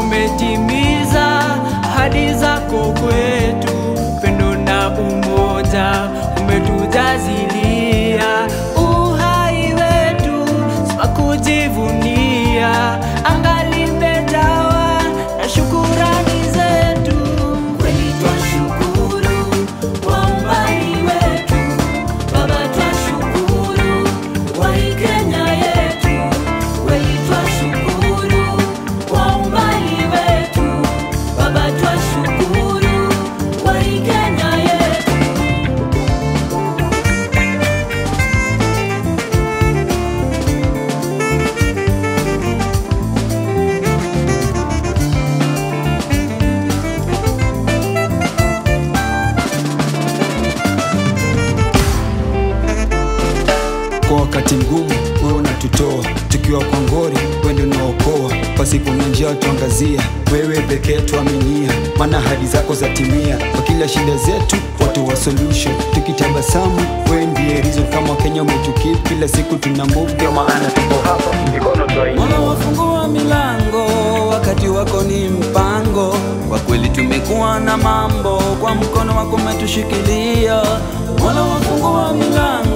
umetimiza ahadi zako kwetu, wakati mgumu wewe unatutoa. Tukiwa kwa ngori wende unaokoa. Pasipo na njia tuangazia wewe pekee tuaminia. Maana hadi zako zatimia. Kwa kila shida zetu watu wa solution. Tukitabasamu wewe ndiye rizo kama Kenya umetukip kila siku tuna move. Ndio maana tuko hapa. Mikono wafungua milango, wakati wako ni mpango. Kwa kweli tumekuwa na mambo, kwa mkono wako umetushikilia. Mola wafungua milango,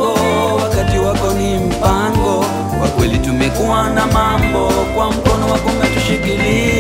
tulikuwa na mambo, kwa mkono wako umetushikilia.